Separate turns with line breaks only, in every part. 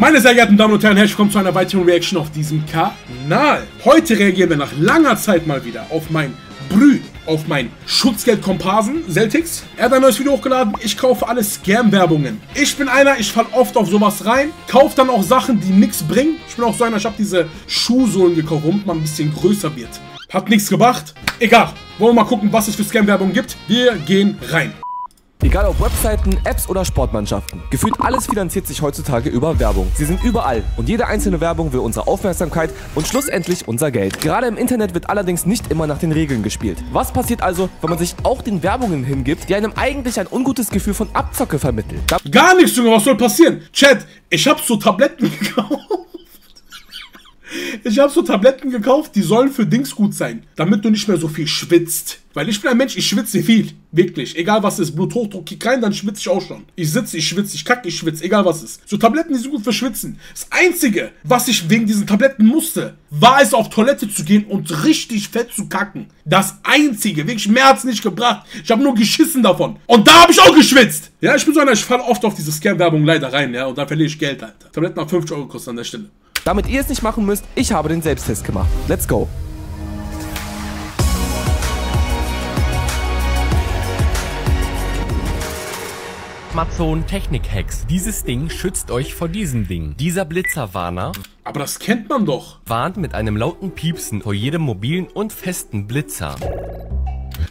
Meine sehr geehrten Damen und Herren, herzlich willkommen zu einer weiteren Reaction auf diesem Kanal. Heute reagieren wir nach langer Zeit mal wieder auf mein Brü, auf mein Schutzgeld-Komparsen, Celtics. Er hat ein neues Video hochgeladen, ich kaufe alle Scam-Werbungen. Ich bin einer, ich falle oft auf sowas rein, kaufe dann auch Sachen, die nichts bringen. Ich bin auch so einer, ich habe diese Schuhsohlen gekauft, womit man ein bisschen größer wird. Hat nichts gebracht. Egal, wollen wir mal gucken, was es für Scam-Werbung gibt. Wir gehen rein.
Egal ob Webseiten, Apps oder Sportmannschaften. Gefühlt alles finanziert sich heutzutage über Werbung. Sie sind überall und jede einzelne Werbung will unsere Aufmerksamkeit und schlussendlich unser Geld. Gerade im Internet wird allerdings nicht immer nach den Regeln gespielt. Was passiert also, wenn man sich auch den Werbungen hingibt, die einem eigentlich ein ungutes Gefühl von Abzocke vermitteln? Da
Gar nichts, Junge, was soll passieren? Chat, ich hab so Tabletten gekauft. Ich habe so Tabletten gekauft, die sollen für Dings gut sein, damit du nicht mehr so viel schwitzt. Weil ich bin ein Mensch, ich schwitze viel. Wirklich. Egal was ist. Bluthochdruck, kick rein, dann schwitze ich auch schon. Ich sitze, ich schwitze, ich kacke, ich schwitze. Egal was ist. So Tabletten, die sind gut für Schwitzen. Das Einzige, was ich wegen diesen Tabletten musste, war es auf Toilette zu gehen und richtig fett zu kacken. Das Einzige. Wirklich, mehr hat's nicht gebracht. Ich habe nur geschissen davon. Und da habe ich auch geschwitzt. Ja, ich bin so einer, ich falle oft auf diese Scam-Werbung leider rein, ja. Und dann verliere ich Geld, Alter. Tabletten haben 50 Euro gekostet an der Stelle.
Damit ihr es nicht machen müsst, ich habe den Selbsttest gemacht. Let's go.
Amazon Technik-Hacks. Dieses Ding schützt euch vor diesem Ding. Dieser Blitzerwarner
Aber das kennt man doch.
warnt mit einem lauten Piepsen vor jedem mobilen und festen Blitzer.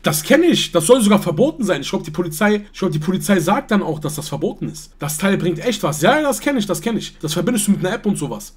Das kenne ich. Das soll sogar verboten sein. Ich glaube, die Polizei, ich glaube, die Polizei sagt dann auch, dass das verboten ist. Das Teil bringt echt was. Ja, ja, das kenne ich, das kenne ich. Das verbindest du mit einer App und sowas.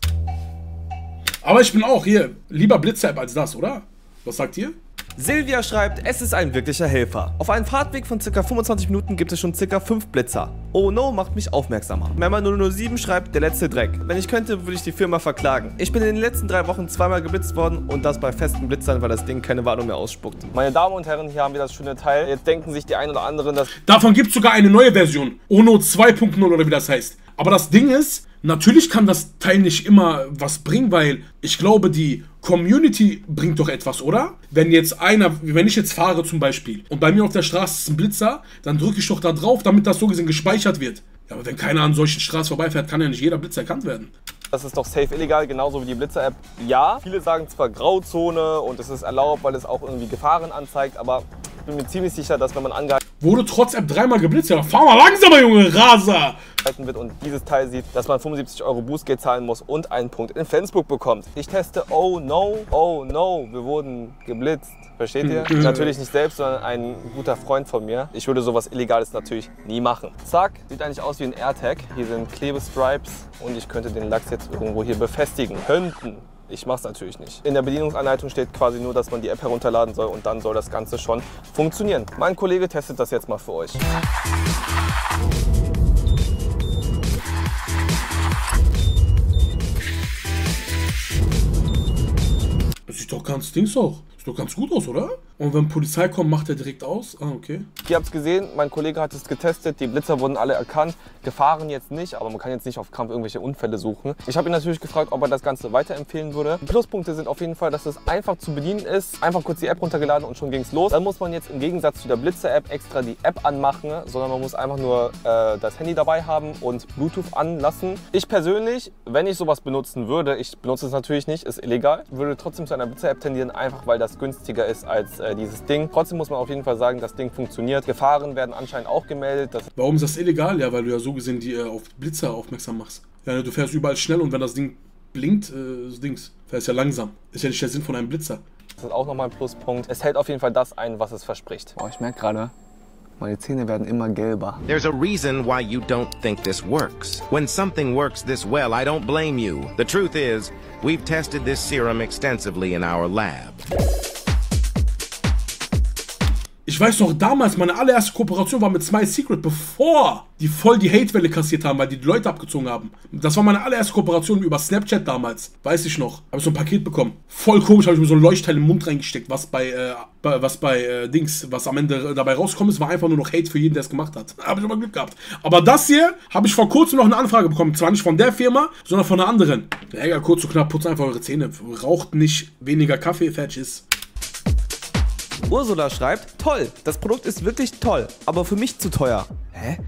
Aber ich bin auch hier lieber Blitzer-App als das, oder? Was sagt ihr?
Silvia schreibt, es ist ein wirklicher Helfer. Auf einem Fahrtweg von ca. 25 Minuten gibt es schon ca. 5 Blitzer. Oh no macht mich aufmerksamer. Memma 007 schreibt, der letzte Dreck. Wenn ich könnte, würde ich die Firma verklagen. Ich bin in den letzten drei Wochen zweimal geblitzt worden und das bei festen Blitzern, weil das Ding keine Warnung mehr ausspuckt.
Meine Damen und Herren, hier haben wir das schöne Teil. Jetzt denken sich die einen oder anderen, dass
Davon gibt es sogar eine neue Version. Ono 2.0 oder wie das heißt. Aber das Ding ist, natürlich kann das Teil nicht immer was bringen, weil ich glaube, die Community bringt doch etwas, oder? Wenn jetzt einer, wenn ich jetzt fahre zum Beispiel und bei mir auf der Straße ist ein Blitzer, dann drücke ich doch da drauf, damit das so gesehen gespeichert wird. Ja, aber wenn keiner an solchen Straßen vorbeifährt, kann ja nicht jeder Blitzer erkannt werden.
das ist doch safe illegal, genauso wie die Blitzer-App. Ja, viele sagen zwar Grauzone und es ist erlaubt, weil es auch irgendwie Gefahren anzeigt, aber ich bin mir ziemlich sicher, dass wenn man angehalten
Wurde trotz App dreimal geblitzt. Ja, fahr mal langsamer, Junge, Raser!
wird und dieses Teil sieht, dass man 75 Euro Bußgeld zahlen muss und einen Punkt in Flensburg bekommt. Ich teste, oh no, oh no, wir wurden geblitzt. Versteht ihr? natürlich nicht selbst, sondern ein guter Freund von mir. Ich würde sowas Illegales natürlich nie machen. Zack, sieht eigentlich aus wie ein AirTag. Hier sind Klebestripes und ich könnte den Lachs jetzt irgendwo hier befestigen. Könnten. Ich mache es natürlich nicht. In der Bedienungsanleitung steht quasi nur, dass man die App herunterladen soll und dann soll das Ganze schon funktionieren. Mein Kollege testet das jetzt mal für euch.
Das sieht doch ganz Dings auch. Sieht doch ganz gut aus, oder? Und wenn Polizei kommt, macht er direkt aus. Ah, okay.
Ihr habt es gesehen, mein Kollege hat es getestet, die Blitzer wurden alle erkannt, Gefahren jetzt nicht, aber man kann jetzt nicht auf Krampf irgendwelche Unfälle suchen. Ich habe ihn natürlich gefragt, ob er das Ganze weiterempfehlen würde. Pluspunkte sind auf jeden Fall, dass es einfach zu bedienen ist. Einfach kurz die App runtergeladen und schon ging es los. Dann muss man jetzt im Gegensatz zu der Blitzer-App extra die App anmachen, sondern man muss einfach nur äh, das Handy dabei haben und Bluetooth anlassen. Ich persönlich, wenn ich sowas benutzen würde, ich benutze es natürlich nicht, ist illegal, würde trotzdem zu einer Blitzer-App tendieren, einfach weil das günstiger ist als äh, dieses Ding. Trotzdem muss man auf jeden Fall sagen, das Ding funktioniert. Gefahren werden anscheinend auch gemeldet. Das
Warum ist das illegal? Ja, weil du ja so gesehen die äh, auf Blitzer aufmerksam machst. Ja, du fährst überall schnell und wenn das Ding blinkt, äh, das Dings, fährst ja langsam. Ist ja nicht der Sinn von einem Blitzer.
ist auch nochmal ein Pluspunkt. Es hält auf jeden Fall das ein, was es verspricht.
Oh, ich merke gerade, meine Zähne werden immer gelber.
There's a reason why you don't think this works. When something works this well, I don't blame you. The truth is, we've tested this serum extensively in our lab.
Ich weiß noch, damals, meine allererste Kooperation war mit Smile Secret, bevor die voll die Hatewelle kassiert haben, weil die die Leute abgezogen haben. Das war meine allererste Kooperation über Snapchat damals. Weiß ich noch. Habe ich so ein Paket bekommen. Voll komisch, habe ich mir so ein Leuchtteil im Mund reingesteckt, was bei, äh, was bei äh, Dings, was am Ende dabei rauskommt, ist, war einfach nur noch Hate für jeden, der es gemacht hat. Habe ich aber Glück gehabt. Aber das hier habe ich vor kurzem noch eine Anfrage bekommen. Zwar nicht von der Firma, sondern von einer anderen. Ja, egal, kurz und knapp, putzt einfach eure Zähne. Raucht nicht weniger Kaffee, fertig ist.
Ursula schreibt, toll, das Produkt ist wirklich toll, aber für mich zu teuer. Hä?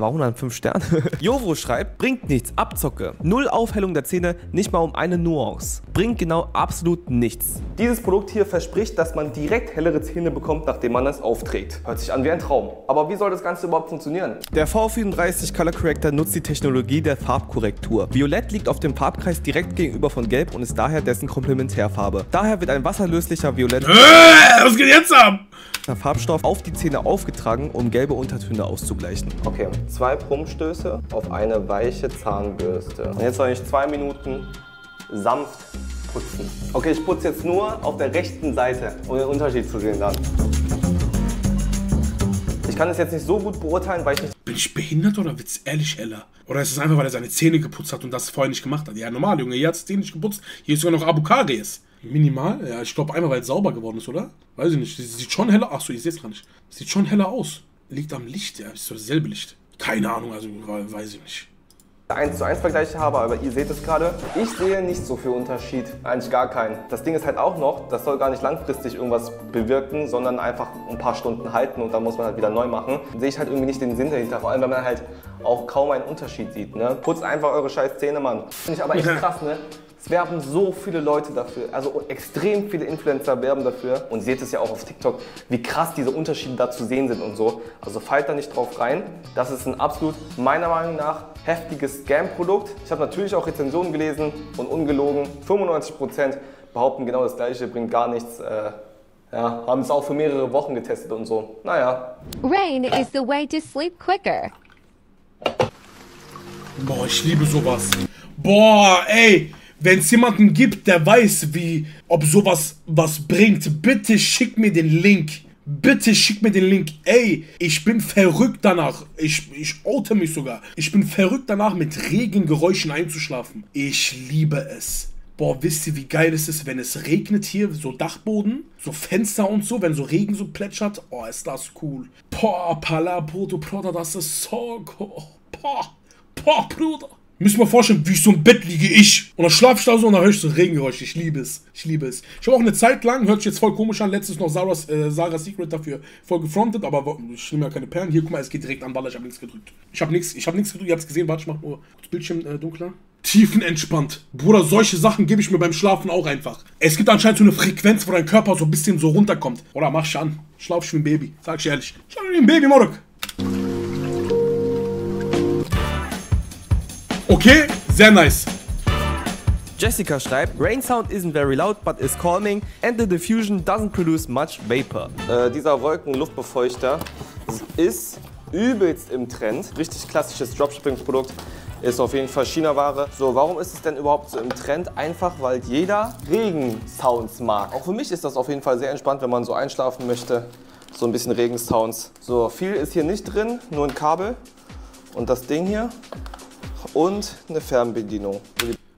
Warum dann 5 Sterne? Jovo schreibt, bringt nichts, Abzocke. Null Aufhellung der Zähne, nicht mal um eine Nuance. Bringt genau absolut nichts.
Dieses Produkt hier verspricht, dass man direkt hellere Zähne bekommt, nachdem man es aufträgt. Hört sich an wie ein Traum. Aber wie soll das Ganze überhaupt funktionieren?
Der V34 Color Corrector nutzt die Technologie der Farbkorrektur. Violett liegt auf dem Farbkreis direkt gegenüber von Gelb und ist daher dessen Komplementärfarbe. Daher wird ein wasserlöslicher violetter
Äh, was geht jetzt ab?
Farbstoff auf die Zähne aufgetragen, um gelbe Untertöne auszugleichen.
Okay, zwei Brummstöße auf eine weiche Zahnbürste. Und jetzt soll ich zwei Minuten sanft putzen. Okay, ich putze jetzt nur auf der rechten Seite, um den Unterschied zu sehen dann. Ich kann es jetzt nicht so gut beurteilen, weil ich nicht
Bin ich behindert oder wird's ehrlich heller? Oder ist es einfach, weil er seine Zähne geputzt hat und das vorher nicht gemacht hat? Ja, normal, Junge, hier hat Zähne nicht geputzt. Hier ist sogar noch Abukaries. Minimal? Ja, ich glaube einmal, weil es sauber geworden ist, oder? Weiß ich nicht. Sie sieht schon heller. Achso, ich sehe es gar nicht. Sieht schon heller aus. Liegt am Licht, ja. Ist so dasselbe Licht. Keine Ahnung, also weiß ich nicht.
1 zu 1 Vergleiche habe, aber ihr seht es gerade. Ich sehe nicht so viel Unterschied, eigentlich gar keinen. Das Ding ist halt auch noch, das soll gar nicht langfristig irgendwas bewirken, sondern einfach ein paar Stunden halten und dann muss man halt wieder neu machen. Sehe ich halt irgendwie nicht den Sinn dahinter, vor allem wenn man halt auch kaum einen Unterschied sieht. Ne? Putzt einfach eure scheiß Zähne, Mann. Finde ich aber echt krass, ne? Es werben so viele Leute dafür, also extrem viele Influencer werben dafür. Und ihr seht es ja auch auf TikTok, wie krass diese Unterschiede da zu sehen sind und so. Also fallt da nicht drauf rein. Das ist ein absolut, meiner Meinung nach, heftiges Scam-Produkt. Ich habe natürlich auch Rezensionen gelesen und ungelogen. 95% behaupten genau das gleiche, bringt gar nichts. Äh, ja, haben es auch für mehrere Wochen getestet und so. Naja,
Rain is the way to sleep quicker.
Boah, ich liebe sowas. Boah, ey, wenn es jemanden gibt, der weiß, wie, ob sowas was bringt, bitte schick mir den Link. Bitte schick mir den Link. Ey, ich bin verrückt danach. Ich, ich oute mich sogar. Ich bin verrückt danach, mit Regengeräuschen einzuschlafen. Ich liebe es. Boah, wisst ihr, wie geil es ist, wenn es regnet hier, so Dachboden, so Fenster und so, wenn so Regen so plätschert. Oh, ist das cool. Boah, Palapoto, Bruder, das ist so cool. Boah, boah, Bruder. Müssen wir vorstellen, wie ich so im Bett liege, ich. Und dann schlafe ich da so und dann höre ich so Regengeräusche. Ich liebe es. Ich liebe es. Ich habe auch eine Zeit lang, hört sich jetzt voll komisch an, letztens noch Sarah's, äh, Sarah's Secret dafür voll gefrontet, aber ich nehme ja keine Perlen. Hier, guck mal, es geht direkt an, weil ich habe nichts gedrückt. Ich habe nichts, ich habe nichts gedrückt, ihr habt es gesehen, warte, ich mach nur das Bildschirm äh, dunkler. Tiefenentspannt. Bruder, solche Sachen gebe ich mir beim Schlafen auch einfach. Es gibt anscheinend so eine Frequenz, wo dein Körper so ein bisschen so runterkommt. Oder mach ich an. Schlaf ich wie ein Baby. Sag ich ehrlich. Schlaf wie ein Baby, Moruk. Okay, sehr nice.
Jessica schreibt, Rain sound isn't very loud, but is calming and the diffusion doesn't produce much vapor.
Äh, dieser Wolkenluftbefeuchter ist übelst im Trend. Richtig klassisches Dropshipping-Produkt. Ist auf jeden Fall China-Ware. So, warum ist es denn überhaupt so im Trend? Einfach, weil jeder Regensounds mag. Auch für mich ist das auf jeden Fall sehr entspannt, wenn man so einschlafen möchte. So ein bisschen Regensounds. So, viel ist hier nicht drin, nur ein Kabel. Und das Ding hier. Und eine Fernbedienung.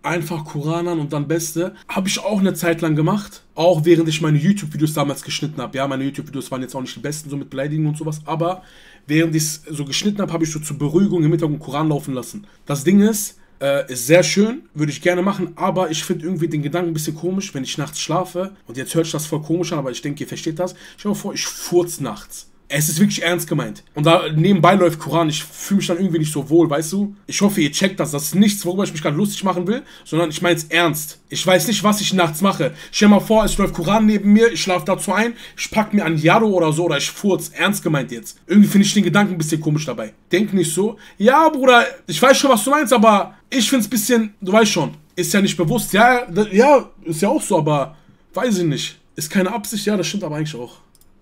einfach Koran an und dann Beste. Habe ich auch eine Zeit lang gemacht. Auch während ich meine YouTube-Videos damals geschnitten habe. Ja, meine YouTube-Videos waren jetzt auch nicht die besten, so mit Beleidigungen und sowas. Aber während ich es so geschnitten habe, habe ich so zur Beruhigung im Hintergrund Koran laufen lassen. Das Ding ist, äh, ist sehr schön, würde ich gerne machen, aber ich finde irgendwie den Gedanken ein bisschen komisch, wenn ich nachts schlafe. Und jetzt hört sich das voll komisch an, aber ich denke, ihr versteht das. Stell mal vor, ich furz nachts. Es ist wirklich ernst gemeint. Und da nebenbei läuft Koran. Ich fühle mich dann irgendwie nicht so wohl, weißt du? Ich hoffe, ihr checkt das. Das ist nichts, worüber ich mich gerade lustig machen will, sondern ich meine es ernst. Ich weiß nicht, was ich nachts mache. Stell mal vor, es läuft Koran neben mir, ich schlafe dazu ein, ich pack mir ein Yaro oder so oder ich furz. Ernst gemeint jetzt. Irgendwie finde ich den Gedanken ein bisschen komisch dabei. Denk nicht so. Ja, Bruder, ich weiß schon, was du meinst, aber ich finde es ein bisschen, du weißt schon, ist ja nicht bewusst. Ja, ja, ist ja auch so, aber weiß ich nicht. Ist keine Absicht, ja, das stimmt aber eigentlich auch.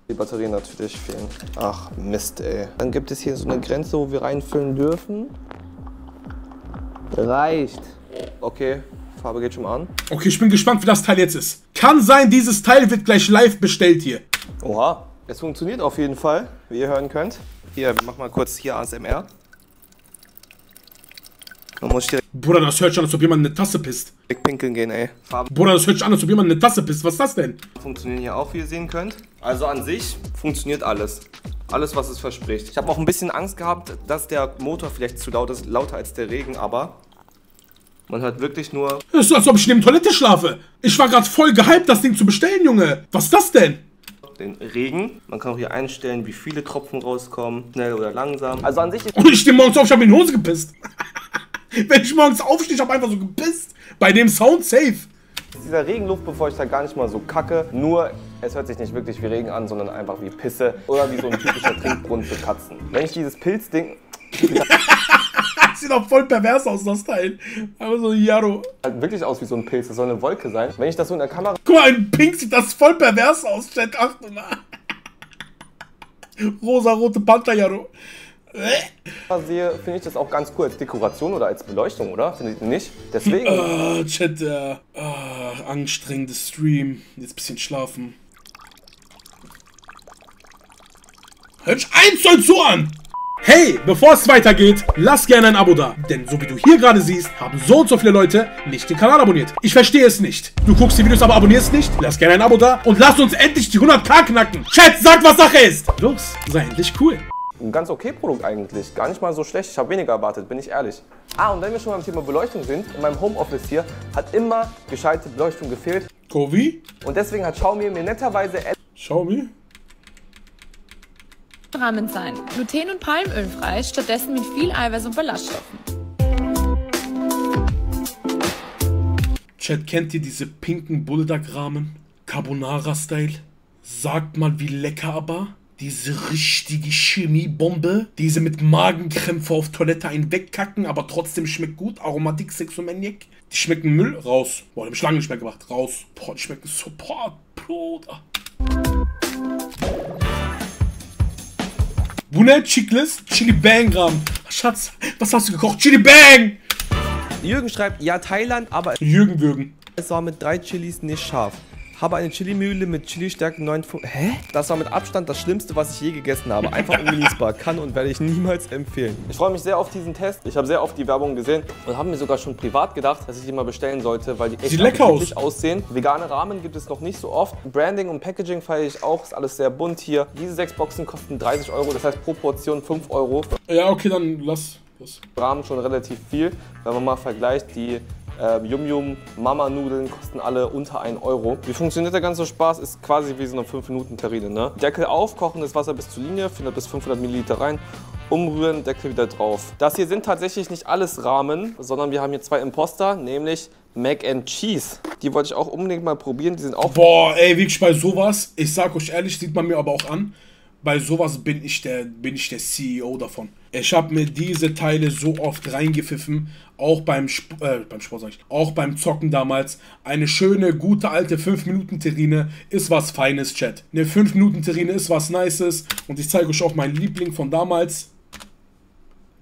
Die Batterien natürlich fehlen. Ach, Mist, ey. Dann gibt es hier so eine Grenze, wo wir reinfüllen dürfen. Reicht. Okay, Farbe geht schon mal an.
Okay, ich bin gespannt, wie das Teil jetzt ist. Kann sein, dieses Teil wird gleich live bestellt hier.
Oha. Es funktioniert auf jeden Fall, wie ihr hören könnt. Hier, wir machen mal kurz hier ASMR. Man muss direkt
Bruder, das hört sich an, als ob jemand in eine Tasse pisst.
pinkeln gehen, ey. Farben
Bruder, das hört sich an, als ob jemand in eine Tasse pisst. Was ist das denn?
funktionieren hier auch, wie ihr sehen könnt. Also an sich funktioniert alles. Alles, was es verspricht. Ich habe auch ein bisschen Angst gehabt, dass der Motor vielleicht zu laut ist, lauter als der Regen, aber man hört wirklich nur
Das ist so, als ob ich neben Toilette schlafe. Ich war gerade voll gehypt, das Ding zu bestellen, Junge. Was ist das denn?
den Regen. Man kann auch hier einstellen, wie viele Tropfen rauskommen, schnell oder langsam. Also an sich ist
Und ich stehe morgens auf, ich habe in die Hose gepisst. Wenn ich morgens aufstehe, ich habe einfach so gepisst. Bei dem Sound safe.
dieser Regenluftbefeuchter gar nicht mal so kacke. Nur es hört sich nicht wirklich wie Regen an, sondern einfach wie Pisse oder wie so ein typischer Trinkbrunnen für Katzen. Wenn ich dieses Pilzding
sieht auch voll pervers aus, das Teil. Aber so, Jaro.
halt wirklich aus wie so ein Pilz, das soll eine Wolke sein. Wenn ich das so in der Kamera
Guck mal, in Pink sieht das voll pervers aus, Chat. Achte mal. Rosa-rote Panther, Jaro.
Sehe, finde ich das auch ganz cool als Dekoration oder als Beleuchtung, oder? Findet ihr nicht? Deswegen.
Ah, Chat, äh, ah, anstrengender Stream. Jetzt ein bisschen schlafen. Hör dich eins und so an! Hey, bevor es weitergeht, lass gerne ein Abo da. Denn so wie du hier gerade siehst, haben so und so viele Leute nicht den Kanal abonniert. Ich verstehe es nicht. Du guckst die Videos, aber abonnierst nicht? Lass gerne ein Abo da und lass uns endlich die 100k knacken. Chat, sag, was Sache ist. Los, sei endlich cool.
Ein ganz okay Produkt eigentlich. Gar nicht mal so schlecht. Ich habe weniger erwartet, bin ich ehrlich. Ah, und wenn wir schon beim Thema Beleuchtung sind, in meinem Homeoffice hier hat immer gescheite Beleuchtung gefehlt.
Kovi,
Und deswegen hat Xiaomi mir netterweise
Xiaomi.
Rahmen sein. Gluten- und palmölfrei, stattdessen mit viel Eiweiß und Ballaststoffen.
Chat, kennt ihr diese pinken Bulldog-Rahmen? Carbonara-Style? Sagt mal, wie lecker aber. Diese richtige Chemiebombe. Diese mit Magenkrämpfe auf Toilette einen wegkacken, aber trotzdem schmeckt gut. Aromatik Sexomaniac. Die schmecken Müll. Raus. Boah, die hab ich lange nicht mehr gemacht. Raus. Boah, die schmecken so. Boah, Bruder. Bune, Chickless, Chili Bang Rahmen. Schatz, was hast du gekocht? Chili Bang!
Jürgen schreibt, ja Thailand, aber
Jürgen Würgen.
es war mit drei Chilis nicht scharf. Habe eine Chilimühle mit Chili-Stärke 9. Fu- Hä? Das war mit Abstand das Schlimmste, was ich je gegessen habe. Einfach ungenießbar. Kann und werde ich niemals empfehlen.
Ich freue mich sehr auf diesen Test. Ich habe sehr oft die Werbung gesehen und habe mir sogar schon privat gedacht, dass ich die mal bestellen sollte, weil die echt
Sieht lecker
appetitlich aussehen. Vegane Rahmen gibt es noch nicht so oft. Branding und Packaging feiere ich auch. Ist alles sehr bunt hier. Diese sechs Boxen kosten 30 Euro, das heißt pro Portion 5 Euro.
Ja, okay, dann lass. lass.
Rahmen schon relativ viel. Wenn man mal vergleicht, die äh, Yum Yum Mama Nudeln kosten alle unter 1 Euro. Wie funktioniert der ganze Spaß? Ist quasi wie so eine 5 Minuten Terrine. Ne? Deckel auf, kochen das Wasser bis zur Linie, 400 bis 500 Milliliter rein. Umrühren, Deckel wieder drauf. Das hier sind tatsächlich nicht alles Rahmen, sondern wir haben hier zwei Imposter, nämlich Mac and Cheese. Die wollte ich auch unbedingt mal probieren. Die sind auch
Boah, ey, wirklich bei sowas, ich sag euch ehrlich, sieht man mir aber auch an, bei sowas bin ich der, bin ich der CEO davon. Ich habe mir diese Teile so oft reingepfiffen, auch beim, Sp äh, beim Sport sag ich, auch beim Zocken damals. Eine schöne, gute alte 5-Minuten-Terrine ist was Feines, Chat. Eine 5-Minuten-Terrine ist was Nices und ich zeige euch auch meinen Liebling von damals.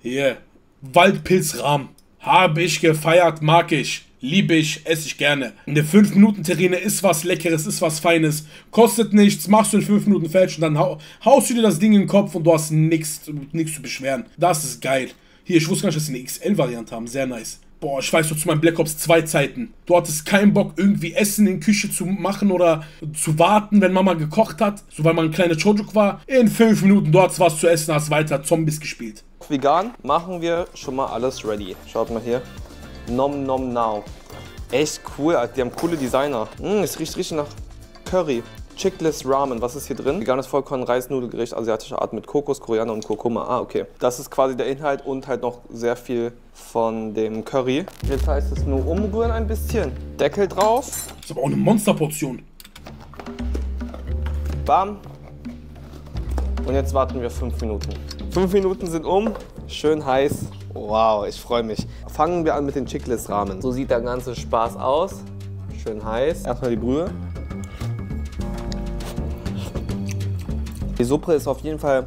Hier, Waldpilzrahm. Habe ich gefeiert, mag ich. Liebe ich, esse ich gerne. Eine 5-Minuten-Terrine ist was Leckeres, ist was Feines. Kostet nichts, machst du in 5 Minuten fertig und dann hau haust du dir das Ding in den Kopf und du hast nichts zu beschweren. Das ist geil. Hier, ich wusste gar nicht, dass sie eine XL-Variante haben. Sehr nice. Boah, ich weiß so zu meinen Black Ops 2 Zeiten. Du hattest keinen Bock, irgendwie Essen in Küche zu machen oder zu warten, wenn Mama gekocht hat. So, weil man ein kleiner Chojuk war. In 5 Minuten, hattest was zu essen, hast weiter Zombies gespielt.
vegan. Machen wir schon mal alles ready. Schaut mal hier. Nom Nom Now. Echt cool, die haben coole Designer. Mm, es riecht richtig nach Curry. Chickless Ramen, was ist hier drin? Veganes Vollkorn-Reisnudelgericht asiatischer Art mit Kokos, Koriander und Kurkuma. Ah, okay. Das ist quasi der Inhalt und halt noch sehr viel von dem Curry. Jetzt heißt es nur umrühren ein bisschen. Deckel drauf.
Das ist aber auch eine Monsterportion.
Bam. Und jetzt warten wir fünf Minuten. Fünf Minuten sind um. Schön heiß. Wow, ich freue mich. Fangen wir an mit den Chickless-Rahmen. So sieht der ganze Spaß aus. Schön heiß. Erstmal die Brühe. Die Suppe ist auf jeden Fall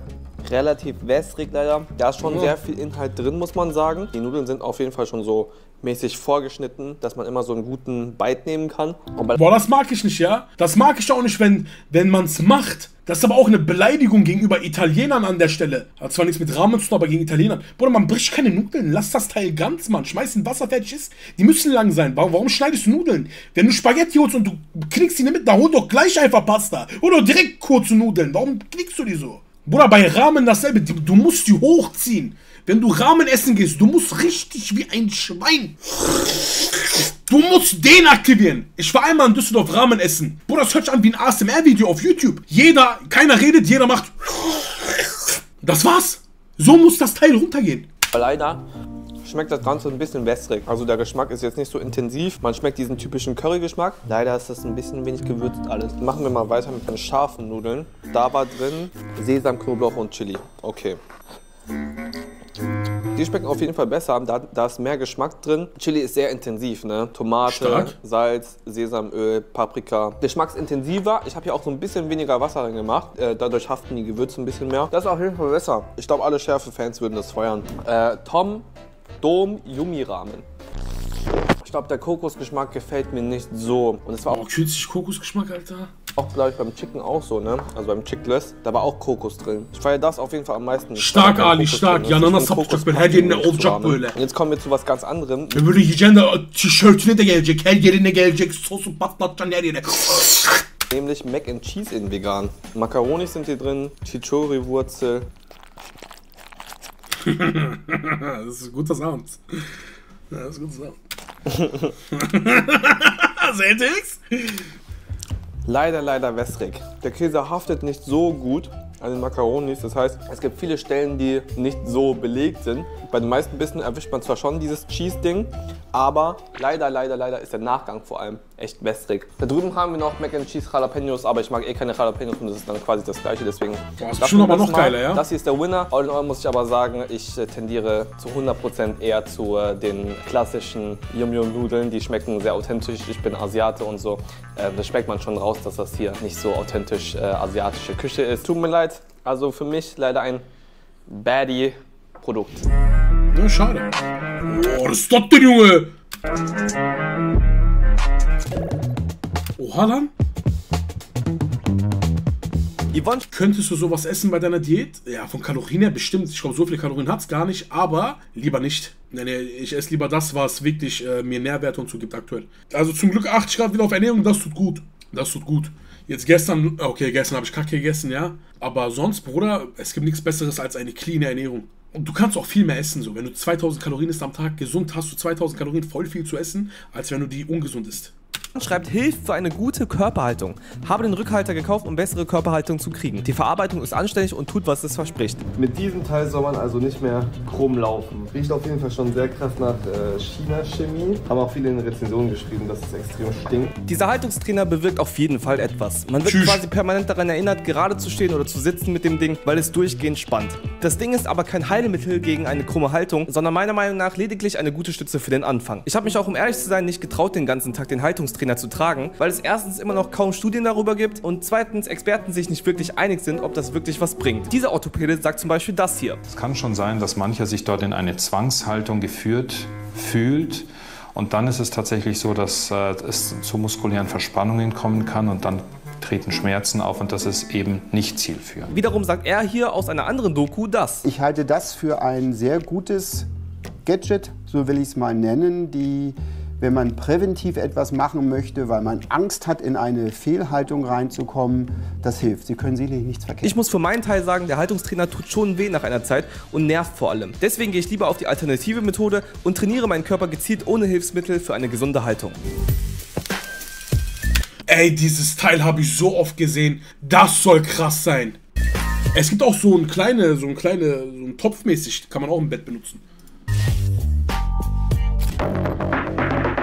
relativ wässrig leider. Da ist schon sehr viel Inhalt drin, muss man sagen. Die Nudeln sind auf jeden Fall schon so mäßig vorgeschnitten, dass man immer so einen guten Bite nehmen kann.
Boah, das mag ich nicht, ja? Das mag ich auch nicht, wenn, wenn man es macht. Das ist aber auch eine Beleidigung gegenüber Italienern an der Stelle. Hat zwar nichts mit Ramen zu tun, aber gegen Italienern. Bruder, man bricht keine Nudeln. Lass das Teil ganz, Mann. Schmeiß in Wasser, fertig ist. Die müssen lang sein. Warum, warum schneidest du Nudeln? Wenn du Spaghetti holst und du knickst die nicht mit, dann hol doch gleich einfach Pasta. Oder direkt kurze Nudeln. Warum knickst du die so? Bruder, bei Ramen dasselbe. Du musst die hochziehen. Wenn du Ramen essen gehst, du musst richtig wie ein Schwein Du musst den aktivieren. Ich war einmal in Düsseldorf Ramen essen. Bruder, das hört sich an wie ein ASMR-Video auf YouTube. Jeder, keiner redet, jeder macht. Das war's. So muss das Teil runtergehen.
Leider schmeckt das Ganze ein bisschen wässrig. Also der Geschmack ist jetzt nicht so intensiv. Man schmeckt diesen typischen Curry-Geschmack. Leider ist das ein bisschen wenig gewürzt alles. Machen wir mal weiter mit den scharfen Nudeln. Da war drin Sesam, Knoblauch und Chili. Okay. Die schmecken auf jeden Fall besser, da, da ist mehr Geschmack drin. Chili ist sehr intensiv, ne? Tomate,
Stark.
Salz, Sesamöl, Paprika. Geschmacksintensiver. Ich habe hier auch so ein bisschen weniger Wasser rein gemacht. Äh, dadurch haften die Gewürze ein bisschen mehr. Das ist auf jeden Fall besser. Ich glaube, alle Schärfe-Fans würden das feiern. Äh, Tom Dom Yumi Ramen. Ich glaube, der Kokosgeschmack gefällt mir nicht so. Und es war
Oh,
auch,
künstlich Kokosgeschmack, Alter.
Auch glaube ich, beim Chicken auch so, ne? Also beim Chickless, da war auch Kokos drin. Ich feiere das auf jeden Fall am meisten.
Stark, Ali, stark.
Kokos
böyle.
passt
Her yerine olacak böyle.
Und jetzt kommen wir zu was ganz anderem.
Ve böyle yiyeceksin de tişörtüne de gelecek, her yerine gelecek, sosu patlatacaksın her yere.
Nämlich Mac and Cheese in vegan. Macaronis sind hier drin, Chichori-Wurzel.
Das ist gut das Abend. Ja, das ist gut das Abend. Seht ihr's?
Leider, leider wässrig. Der Käse haftet nicht so gut an den Macaronis. Das heißt, es gibt viele Stellen, die nicht so belegt sind. Bei den meisten Bissen erwischt man zwar schon dieses Cheese-Ding, aber leider, leider, leider ist der Nachgang vor allem echt wässrig. Da drüben haben wir noch Mac and Cheese Jalapenos, aber ich mag eh keine Jalapenos und das ist dann quasi das gleiche. Deswegen
Boah, ist
lassen
bestimmt
wir
aber
das
noch
mal.
geiler, ja?
Das hier ist der Winner. All in all muss ich aber sagen, ich äh, tendiere zu 100% eher zu äh, den klassischen Yum Yum Nudeln. Die schmecken sehr authentisch. Ich bin Asiate und so. Äh, das schmeckt man schon raus, dass das hier nicht so authentisch asiatische Küche ist. Tut mir leid. Also für mich leider ein Baddie-Produkt.
Ja, schade. Oh, was ist das denn, Junge? Oha, dann?
Yvonne
Könntest du sowas essen bei deiner Diät? Ja, von Kalorien her bestimmt. Ich glaube, so viele Kalorien hat es gar nicht, aber lieber nicht. Nee, nee, ich esse lieber das, was wirklich äh, mir Nährwerte und so gibt aktuell. Also zum Glück achte ich gerade wieder auf Ernährung, das tut gut. Das tut gut. Jetzt gestern, okay, gestern habe ich Kacke gegessen, ja. Aber sonst, Bruder, es gibt nichts Besseres als eine cleane Ernährung. Und du kannst auch viel mehr essen, so. Wenn du 2000 Kalorien isst am Tag, gesund hast du 2000 Kalorien voll viel zu essen, als wenn du die ungesund isst.
Schreibt, hilft für eine gute Körperhaltung. Habe den Rückhalter gekauft, um bessere Körperhaltung zu kriegen. Die Verarbeitung ist anständig und tut, was es verspricht.
Mit diesem Teil soll man also nicht mehr krumm laufen. Riecht auf jeden Fall schon sehr krass nach äh, China-Chemie. Haben auch viele in den Rezensionen geschrieben, dass es extrem stinkt.
Dieser Haltungstrainer bewirkt auf jeden Fall etwas. Man wird
Tschüss.
quasi permanent daran erinnert, gerade zu stehen oder zu sitzen mit dem Ding, weil es durchgehend spannt. Das Ding ist aber kein Heilmittel gegen eine krumme Haltung, sondern meiner Meinung nach lediglich eine gute Stütze für den Anfang. Ich habe mich auch, um ehrlich zu sein, nicht getraut, den ganzen Tag den Haltungstrainer zu tragen, weil es erstens immer noch kaum Studien darüber gibt und zweitens Experten sich nicht wirklich einig sind, ob das wirklich was bringt. Dieser Orthopäde sagt zum Beispiel das hier.
Es kann schon sein, dass mancher sich dort in eine Zwangshaltung geführt fühlt. Und dann ist es tatsächlich so, dass äh, es zu muskulären Verspannungen kommen kann und dann treten Schmerzen auf und das ist eben nicht zielführend.
Wiederum sagt er hier aus einer anderen Doku das.
Ich halte das für ein sehr gutes Gadget, so will ich es mal nennen, die, wenn man präventiv etwas machen möchte, weil man Angst hat, in eine Fehlhaltung reinzukommen, das hilft. Sie können sicherlich nichts verkennen.
Ich muss für meinen Teil sagen, der Haltungstrainer tut schon weh nach einer Zeit und nervt vor allem. Deswegen gehe ich lieber auf die alternative Methode und trainiere meinen Körper gezielt ohne Hilfsmittel für eine gesunde Haltung.
Ey, dieses Teil habe ich so oft gesehen. Das soll krass sein. Es gibt auch so ein kleine, so ein kleine, so ein Topfmäßig, kann man auch im Bett benutzen.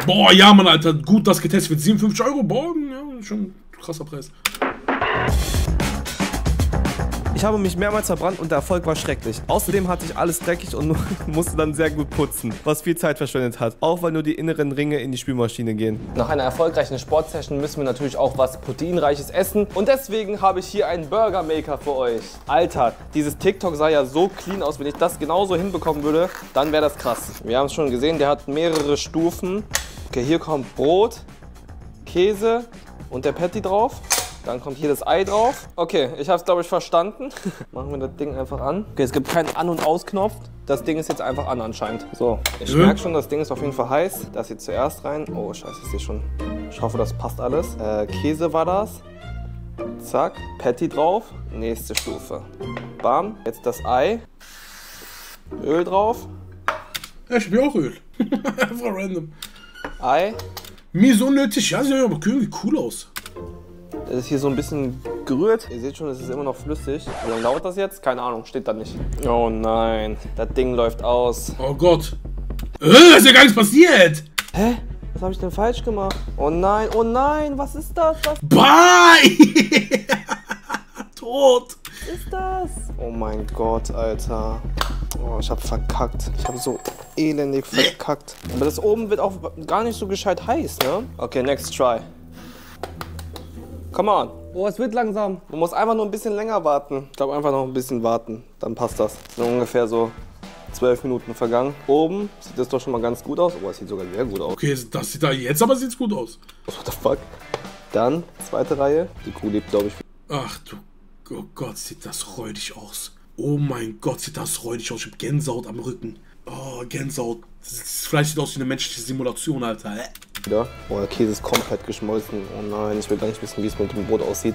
Boah, ja, Mann, Alter, gut das getestet wird. 57 Euro, boah, ja, schon ein krasser Preis.
Ich habe mich mehrmals verbrannt und der Erfolg war schrecklich. Außerdem hatte ich alles dreckig und musste dann sehr gut putzen, was viel Zeit verschwendet hat. Auch weil nur die inneren Ringe in die Spülmaschine gehen.
Nach einer erfolgreichen Sportsession müssen wir natürlich auch was proteinreiches essen. Und deswegen habe ich hier einen Burger Maker für euch. Alter, dieses TikTok sah ja so clean aus. Wenn ich das genauso hinbekommen würde, dann wäre das krass. Wir haben es schon gesehen, der hat mehrere Stufen. Okay, hier kommt Brot, Käse und der Patty drauf. Dann kommt hier das Ei drauf. Okay, ich habe es glaube ich verstanden. Machen wir das Ding einfach an. Okay, es gibt keinen An- und Ausknopf. Das Ding ist jetzt einfach an anscheinend. So, ich
Mhm.
merke schon, das Ding ist auf jeden Fall heiß. Das hier zuerst rein. Oh, scheiße, ich sehe schon. Ich hoffe, das passt alles. Äh, Käse war das. Zack, Patty drauf. Nächste Stufe. Bam, jetzt das Ei. Öl drauf.
Ja, ich hab ja auch Öl. Einfach random.
Ei.
Mir so unnötig. Ja, sieht aber irgendwie cool aus.
Das ist hier so ein bisschen gerührt. Ihr seht schon, es ist immer noch flüssig. Wie lange dauert das jetzt? Keine Ahnung, steht da nicht. Oh nein, das Ding läuft aus.
Oh Gott. Äh, ist ja gar nichts passiert.
Hä? Was habe ich denn falsch gemacht? Oh nein, oh nein, was ist das? Was
Bye! Tot.
ist das? Oh mein Gott, Alter. Oh, ich habe verkackt. Ich habe so elendig verkackt. Aber das oben wird auch gar nicht so gescheit heiß, ne? Okay, next try. Come on. Oh, es wird langsam. Man muss einfach nur ein bisschen länger warten. Ich glaube, einfach noch ein bisschen warten. Dann passt das. Es sind ungefähr so zwölf Minuten vergangen. Oben sieht das doch schon mal ganz gut aus. Oh, es sieht sogar sehr gut aus.
Okay, das sieht da jetzt aber sieht's gut aus.
What the fuck? Dann, zweite Reihe. Die Kuh lebt, glaube ich.
Ach du oh Gott, sieht das räudig aus. Oh mein Gott, sieht das räudig aus. Ich hab Gänsehaut am Rücken. Oh, Gänsehaut. Das Fleisch sieht aus wie eine menschliche Simulation, Alter.
Wieder. Oh, der Käse ist komplett geschmolzen. Oh nein, ich will gar nicht wissen, wie es mit dem Brot aussieht.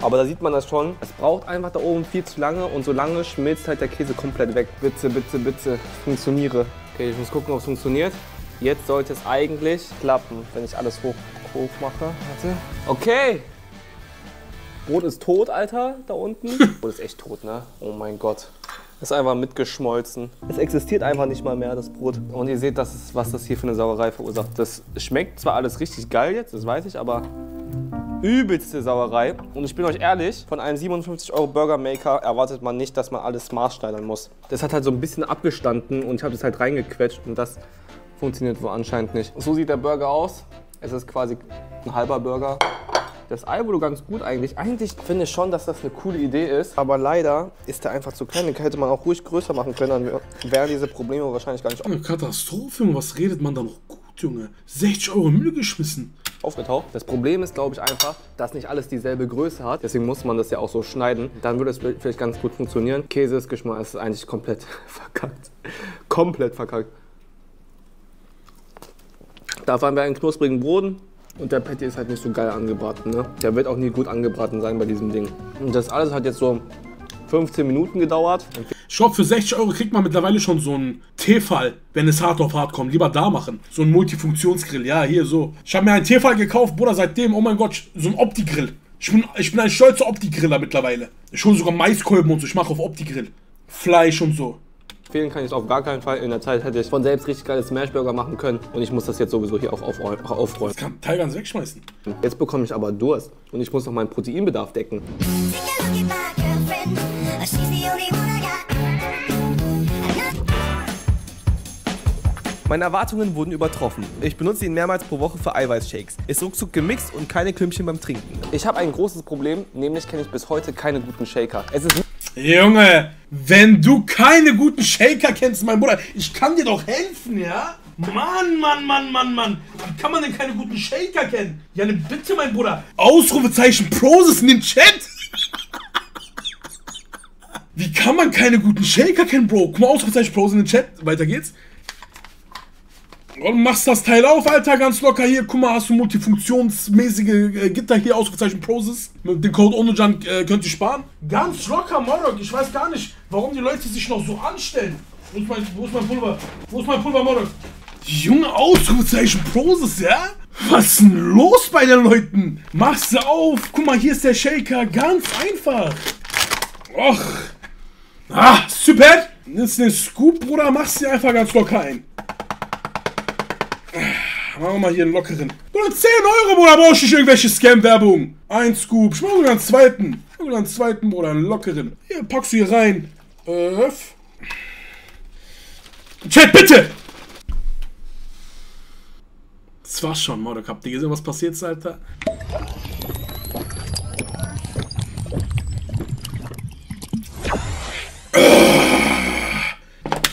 Aber da sieht man das schon. Es braucht einfach da oben viel zu lange und so lange schmilzt halt der Käse komplett weg. Bitte, bitte, bitte, funktioniere. Okay, ich muss gucken, ob es funktioniert. Jetzt sollte es eigentlich klappen, wenn ich alles hoch, hoch mache. Warte. Okay. Brot ist tot, Alter, da unten. Brot ist echt tot, ne? Oh mein Gott. Ist einfach mitgeschmolzen. Es existiert einfach nicht mal mehr, das Brot. Und ihr seht, das ist, was das hier für eine Sauerei verursacht. Das schmeckt zwar alles richtig geil jetzt, das weiß ich, aber übelste Sauerei. Und ich bin euch ehrlich, von einem 57 Euro Burger Maker erwartet man nicht, dass man alles maßschneidern muss. Das hat halt so ein bisschen abgestanden und ich habe das halt reingequetscht und das funktioniert wohl anscheinend nicht. So sieht der Burger aus. Es ist quasi ein halber Burger. Das Ei wurde ganz gut eigentlich. Eigentlich finde ich schon, dass das eine coole Idee ist. Aber leider ist der einfach zu klein. Den hätte man auch ruhig größer machen können. Dann wären diese Probleme wahrscheinlich gar nicht
Eine Katastrophe. Was redet man da noch gut, Junge? 60 Euro Müll geschmissen.
aufgetaucht. Das Problem ist, glaube ich, einfach, dass nicht alles dieselbe Größe hat. Deswegen muss man das ja auch so schneiden. Dann würde es vielleicht ganz gut funktionieren. Käse ist Geschmack ist eigentlich komplett verkackt. komplett verkackt. Dafür haben wir einen knusprigen Boden. Und der Patty ist halt nicht so geil angebraten. Ne? Der wird auch nie gut angebraten sein bei diesem Ding. Und das alles hat jetzt so 15 Minuten gedauert.
Ich glaube, für 60 Euro kriegt man mittlerweile schon so einen T-Fall, wenn es hart auf hart kommt. Lieber da machen. So ein Multifunktionsgrill. Ja, hier so. Ich habe mir einen T-Fall gekauft, Bruder, seitdem, oh mein Gott, so ein Opti-Grill. Ich bin, ich bin ein stolzer Opti-Griller mittlerweile. Ich hole sogar Maiskolben und so. Ich mache auf Opti-Grill. Fleisch und so.
Empfehlen kann ich es auf gar keinen Fall. In der Zeit hätte ich von selbst richtig geile Smashburger machen können. Und ich muss das jetzt sowieso hier auch aufräu- auch aufräumen.
Das kann Teil ganz wegschmeißen.
Jetzt bekomme ich aber Durst. Und ich muss noch meinen Proteinbedarf decken.
Meine Erwartungen wurden übertroffen. Ich benutze ihn mehrmals pro Woche für Eiweißshakes. Ist ruckzuck gemixt und keine Klümpchen beim Trinken.
Ich habe ein großes Problem, nämlich kenne ich bis heute keine guten Shaker. Es ist
Junge, wenn du keine guten Shaker kennst, mein Bruder, ich kann dir doch helfen, ja? Mann, Mann, Mann, Mann, Mann. Wie kann man denn keine guten Shaker kennen? Ja, ne, bitte, mein Bruder. Ausrufezeichen Pros in den Chat. Wie kann man keine guten Shaker kennen, Bro? Guck mal, Ausrufezeichen Pros in den Chat. Weiter geht's. Und machst das Teil auf, Alter, ganz locker hier. Guck mal, hast du multifunktionsmäßige äh, Gitter hier, Ausrufezeichen Proses. Mit dem Code Onojan äh, könnt ihr sparen. Ganz locker, Morok. Ich weiß gar nicht, warum die Leute sich noch so anstellen. Wo ist mein, wo ist mein Pulver? Wo ist mein Pulver, Morok? Junge, Ausrufezeichen Proses, ja? Was ist denn los bei den Leuten? Machst du auf. Guck mal, hier ist der Shaker. Ganz einfach. Och. Ah, super. Das ist eine Scoop, Bruder. Machst du einfach ganz locker ein. Machen wir mal hier einen lockeren. Bruder, 10 Euro, Bruder, brauchst du nicht irgendwelche Scam-Werbung. Ein Scoop. Ich mach sogar einen zweiten. Ich mach sogar einen zweiten, Bruder, einen lockeren. Hier, packst du hier rein. Äh. Chat, bitte! Das war's schon, Modok. Habt ihr gesehen, was passiert ist, Alter?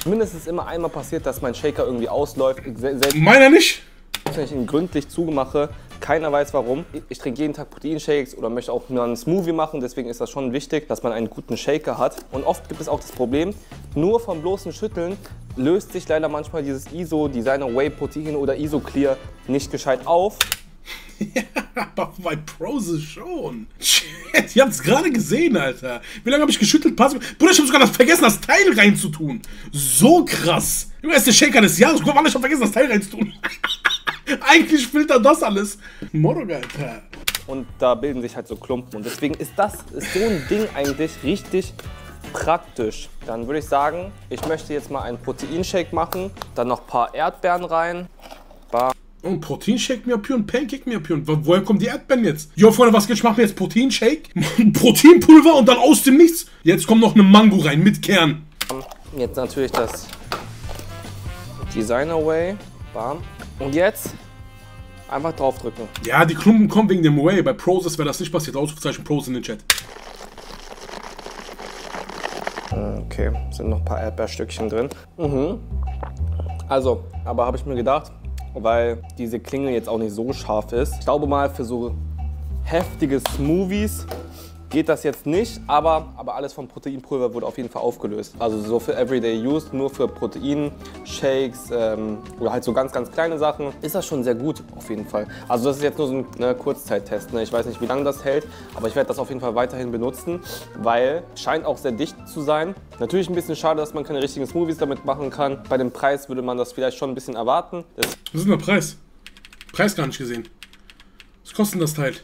mindestens immer einmal passiert, dass mein Shaker irgendwie ausläuft.
Meiner nicht.
Wenn ich ihn gründlich zugemache, keiner weiß warum. Ich- trinke jeden Tag Proteinshakes oder möchte auch mal einen Smoothie machen, deswegen ist das schon wichtig, dass man einen guten Shaker hat. Und oft gibt es auch das Problem, nur vom bloßen Schütteln löst sich leider manchmal dieses ISO, Designer Whey Protein oder ISO Clear nicht gescheit auf.
Aber bei Prose schon. Shit, ihr habt's gerade gesehen, Alter. Wie lange habe ich geschüttelt? Pass Bruder, ich hab sogar vergessen, das Teil reinzutun. So krass. Er ist der Shaker des Jahres. Guck mal, ich hab vergessen, das Teil reinzutun. Eigentlich filtert das alles. Morgen, Alter.
Und da bilden sich halt so Klumpen. Und deswegen ist das, ist so ein Ding eigentlich richtig praktisch. Dann würde ich sagen, ich möchte jetzt mal einen Proteinshake machen. Dann noch ein paar Erdbeeren rein. Bam.
Und Proteinshake mir und Pancake mir. Wo- Woher kommen die Erdbeeren jetzt? Jo, Freunde, was geht? Ich mach mir jetzt Proteinshake, Proteinpulver und dann aus dem Nichts. Jetzt kommt noch eine Mango rein mit Kern.
Jetzt natürlich das Designer Way. Bam. Und jetzt einfach draufdrücken.
Ja, die Klumpen kommen wegen dem Way. Bei Process wäre das nicht passiert. Ausrufezeichen Pros in den Chat.
Okay, sind noch ein paar Erdbeerstückchen drin. Mhm. Also, aber habe ich mir gedacht, weil diese Klinge jetzt auch nicht so scharf ist. Ich glaube mal, für so heftige Smoothies geht das jetzt nicht, aber, aber alles vom Proteinpulver wurde auf jeden Fall aufgelöst. Also so für Everyday Use, nur für Protein, Shakes ähm, oder halt so ganz, ganz kleine Sachen, ist das schon sehr gut auf jeden Fall. Also das ist jetzt nur so ein ne, Kurzzeittest. Ne? Ich weiß nicht, wie lange das hält, aber ich werde das auf jeden Fall weiterhin benutzen, weil scheint auch sehr dicht zu sein. Natürlich ein bisschen schade, dass man keine richtigen Smoothies damit machen kann. Bei dem Preis würde man das vielleicht schon ein bisschen erwarten. Das
Was ist denn der Preis? Preis gar nicht gesehen. Was kostet das Teil?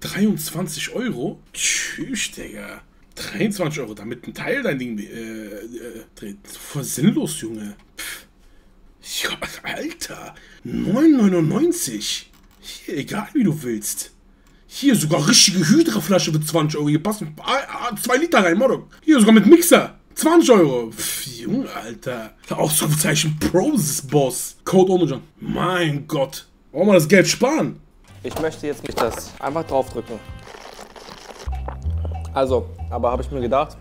23 Euro? Tschüss, Digga. 23 Euro, damit ein Teil dein Ding äh, äh, dreht. Voll sinnlos, Junge. Pff. Ja, Alter. 9,99. Hier, egal wie du willst. Hier sogar richtige Hydra-Flasche für 20 Euro. Hier passen 2 Liter rein, Motto. Hier sogar mit Mixer. 20 Euro. Pff, Junge, Alter. Ausrufezeichen Proses Boss. Code ohne John. Mein Gott. Wollen wir das Geld sparen?
Ich möchte jetzt nicht das einfach draufdrücken. Also, aber habe ich mir gedacht,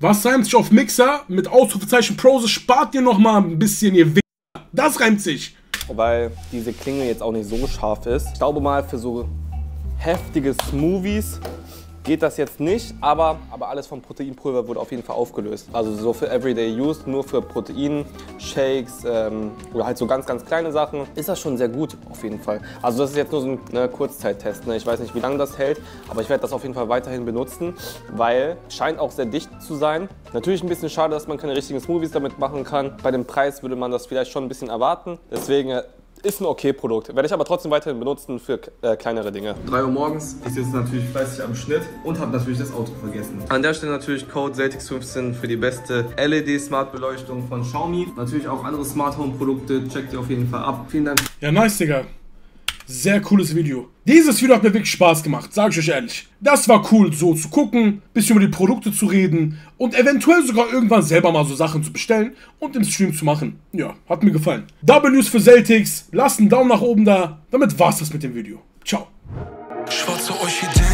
Was reimt sich auf Mixer mit Ausrufezeichen Prose? Spart ihr noch mal ein bisschen, ihr W. Das reimt sich.
weil diese Klinge jetzt auch nicht so scharf ist. Ich glaube mal, für so heftige Smoothies geht das jetzt nicht, aber, aber alles vom Proteinpulver wurde auf jeden Fall aufgelöst. Also so für Everyday Use, nur für Protein, Shakes ähm, oder halt so ganz, ganz kleine Sachen, ist das schon sehr gut auf jeden Fall. Also das ist jetzt nur so ein ne, Kurzzeittest. Ne? Ich weiß nicht, wie lange das hält, aber ich werde das auf jeden Fall weiterhin benutzen, weil scheint auch sehr dicht zu sein. Natürlich ein bisschen schade, dass man keine richtigen Smoothies damit machen kann. Bei dem Preis würde man das vielleicht schon ein bisschen erwarten. Deswegen äh, ist ein okay Produkt. Werde ich aber trotzdem weiterhin benutzen für äh, kleinere Dinge. 3 Uhr morgens, ich sitze natürlich fleißig am Schnitt und habe natürlich das Auto vergessen. An der Stelle natürlich Code Celtics15 für die beste LED Smart Beleuchtung von Xiaomi. Natürlich auch andere Smart Home Produkte, checkt ihr auf jeden Fall ab. Vielen Dank.
Ja, nice, Digga. Sehr cooles Video. Dieses Video hat mir wirklich Spaß gemacht, sag ich euch ehrlich. Das war cool, so zu gucken, bisschen über die Produkte zu reden und eventuell sogar irgendwann selber mal so Sachen zu bestellen und im Stream zu machen. Ja, hat mir gefallen. W's für Celtics, lasst einen Daumen nach oben da. Damit war's das mit dem Video. Ciao.
Schwarze Orchideen,